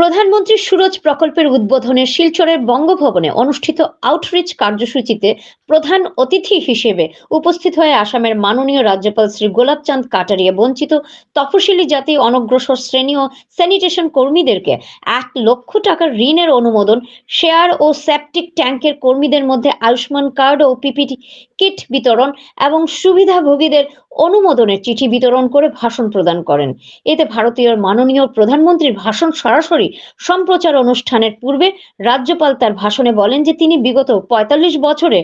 প্রধানমন্ত্রী সুরজ প্রকল্পের উদ্বোধনে শিলচরের বঙ্গভবনে অনুষ্ঠিত আউটরিচ কার্যসূচিতে প্রধান অতিথি হিসেবে উপস্থিত হয়ে আসামের মাননীয় রাজ্যপাল শ্রী গোলাপচাঁদ কাটারিয়া বঞ্চিত তফসিলি জাতি অনগ্রসর শ্রেণি ও স্যানিটেশন কর্মীদেরকে এক লক্ষ টাকার ঋণের অনুমোদন শেয়ার ও সেপটিক ট্যাঙ্কের কর্মীদের মধ্যে আয়ুষ্মান কার্ড ও পিপিটি কিট বিতরণ এবং সুবিধাভোগীদের অনুমোদনের চিঠি বিতরণ করে ভাষণ প্রদান করেন। এতে ভারতীয় মাননীয় প্রধানমন্ত্রীর ভাষণ সরাসরি সম্প্রচার অনুষ্ঠানের পূর্বে রাজ্যপাল তার ভাষণে বলেন যে তিনি বিগত পঁয়তাল্লিশ বছরে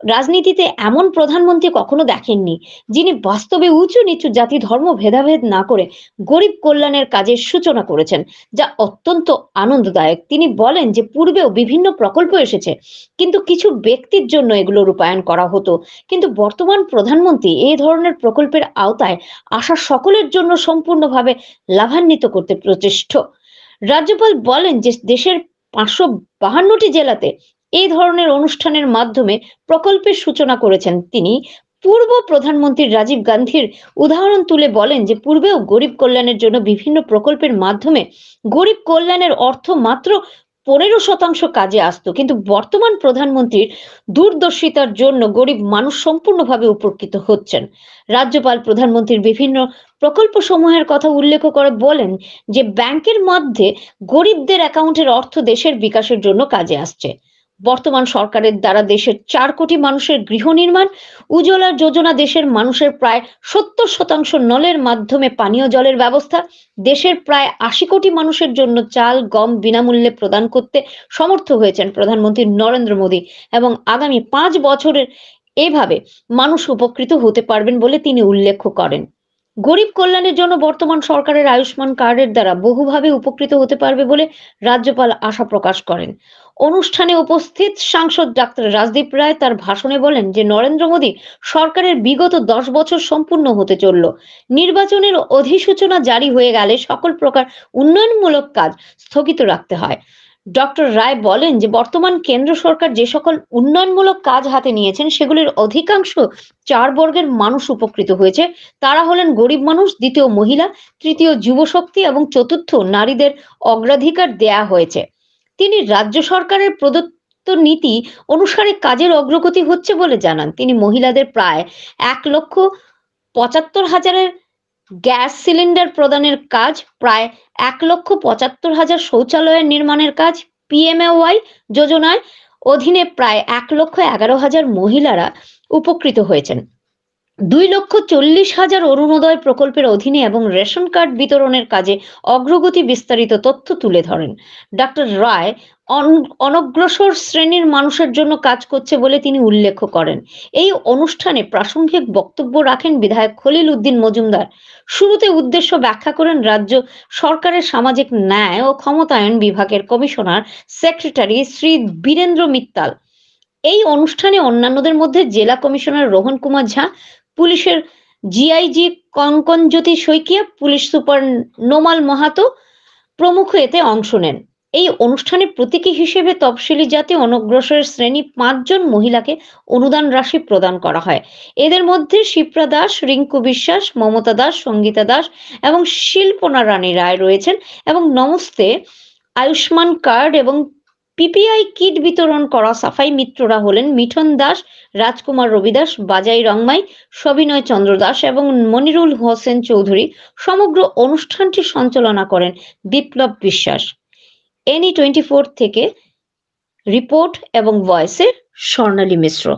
রাজনীতিতে এমন প্রধানমন্ত্রী কখনো দেখেননি, যিনি বাস্তবে উঁচু নিচু জাতি ধর্ম ভেদাভেদ না করে গরিব কল্যাণের কাজের সূচনা করেছেন, যা অত্যন্ত আনন্দদায়ক। তিনি বলেন যে পূর্বেও বিভিন্ন প্রকল্প এসেছে, কিন্তু কিছু ব্যক্তির জন্য এগুলো রূপায়ণ করা হতো। কিন্তু বর্তমান প্রধানমন্ত্রী এই ধরনের প্রকল্পের আওতায় আসা সকলের জন্য সম্পূর্ণভাবে লাভান্বিত করতে প্রচেষ্ট। রাজ্যপাল বলেন যে দেশের পাঁচশো বাহান্নটি জেলাতে এই ধরনের অনুষ্ঠানের মাধ্যমে প্রকল্পের সূচনা করেছেন তিনি। পূর্ব প্রধানমন্ত্রী রাজীব গান্ধীর উদাহরণ তুলে বলেন যে, পূর্বেও গরিব কল্যাণের জন্য বিভিন্ন প্রকল্পের মাধ্যমে গরিব কল্যাণের অর্থ মাত্র পনেরো শতাংশ কাজে আসতো। কিন্তু বর্তমান প্রধানমন্ত্রীর দূরদর্শিতার জন্য গরিব মানুষ সম্পূর্ণভাবে উপকৃত হচ্ছেন। রাজ্যপাল প্রধানমন্ত্রীর বিভিন্ন প্রকল্প সমূহের কথা উল্লেখ করে বলেন যে, ব্যাংকের মধ্যে গরিবদের অ্যাকাউন্টের অর্থ দেশের বিকাশের জন্য কাজে আসছে। বর্তমান সরকারের দ্বারা দেশের চার কোটি মানুষের গৃহ নির্মাণ, উজ্জ্বলা যোজনা দেশের মানুষের প্রায় সত্তর শতাংশ নলের মাধ্যমে পানীয় জলের ব্যবস্থা, দেশের প্রায় আশি কোটি মানুষের জন্য চাল, গম বিনামূল্যে প্রদান করতে সমর্থ হয়েছেন প্রধানমন্ত্রী নরেন্দ্র মোদী এবং আগামী পাঁচ বছরের এভাবে মানুষ উপকৃত হতে পারবেন বলে তিনি উল্লেখ করেন। গরিব কল্যাণের জন্য বর্তমান সরকারের আয়ুষ্মান কার্ডের দ্বারা বহুভাবে উপকৃত হতে পারবে বলে রাজ্যপাল আশা প্রকাশ করেন। অনুষ্ঠানে উপস্থিত সাংসদ ডাক্তার রাজদীপ রায় তার ভাষণে বলেন যে নরেন্দ্র মোদী সরকারের বিগত দশ বছর সম্পূর্ণ হতে চলল। নির্বাচনের অধিসূচনা জারি হয়ে গেলে সকল প্রকার উন্নয়নমূলক কাজ স্থগিত রাখতে হয়। ডক্টর রায় বলেন যে বর্তমান কেন্দ্র সরকার যে সকল উন্নয়নমূলক কাজ হাতে নিয়েছেন, সেগুলির অধিকাংশ চার বর্গের মানুষ উপকৃত হয়েছে। তারা হলেন গরিব মানুষ, দ্বিতীয় মহিলা, তৃতীয় যুবশক্তি এবং চতুর্থ নারীদের অগ্রাধিকার দেয়া হয়েছে। তিনি রাজ্য সরকারের প্রদত্ত নীতি অনুসারে কাজের অগ্রগতি হচ্ছে বলে জানান। তিনি মহিলাদের প্রায় এক লক্ষ পঁচাত্তর হাজারের গ্যাস সিলিন্ডার প্রদানের কাজ, প্রায় এক লক্ষ পঁচাত্তর হাজার শৌচালয়ের নির্মাণের কাজ পিএমএওয়াই যোজনায় অধীনে প্রায় এক লক্ষ এগারো হাজার মহিলারা উপকৃত হয়েছেন। দুই লক্ষ চল্লিশ হাজার অরুণোদয় প্রকল্পের অধীনে এবং রেশন কার্ড বিতরণের কাজে অগ্রগতি বিস্তারিত তথ্য তুলে ধরেন। ডক্টর রায় অনগ্রসর শ্রেণির মানুষের জন্য কাজ করছে বলে তিনি উল্লেখ করেন। এই অনুষ্ঠানে প্রাসঙ্গিক বক্তব্য রাখেন বিধায়ক খলিল উদ্দিন মজুমদার। শুরুতে উদ্দেশ্য ব্যাখ্যা করেন রাজ্য সরকারের সামাজিক ন্যায় ও ক্ষমতায়ন বিভাগের কমিশনার সেক্রেটারি শ্রী বীরেন্দ্র মিত্তাল। এই অনুষ্ঠানে অন্যান্যদের মধ্যে জেলা কমিশনার রোহন কুমার ঝা পুলিশের DIG Kankanjyoti Saikia, police super Nomal Mahato প্রমুখ এতে অংশ নেন। এই অনুষ্ঠানে প্রতীকী হিসেবে তফসিলি জাতি অনগ্রসর শ্রেণি পাঁচজন মহিলাকে অনুদান রাশি প্রদান করা হয়। এদের মধ্যে শিপ্রা দাস, রিঙ্কু বিশ্বাস, মমতা দাস, সঙ্গীতা দাস এবং শিল্পনা রানী রায় রয়েছেন এবং নমস্তে আয়ুষ্মান কার্ড এবং পিপিআই কিট বিতরণ করা সাফাই মিত্ররা হলেন মিঠন দাস, রাজকুমার রবিদাস, বাজাই রংমাই, সবিনয় চন্দ্র দাস এবং মনিরুল হোসেন চৌধুরী সমগ্র অনুষ্ঠানটি সঞ্চালনা করেন বিপ্লব বিশ্বাস। এনি টোয়েন্টি থেকে রিপোর্ট এবং ভয়েসে স্বর্ণালী মিশ্র।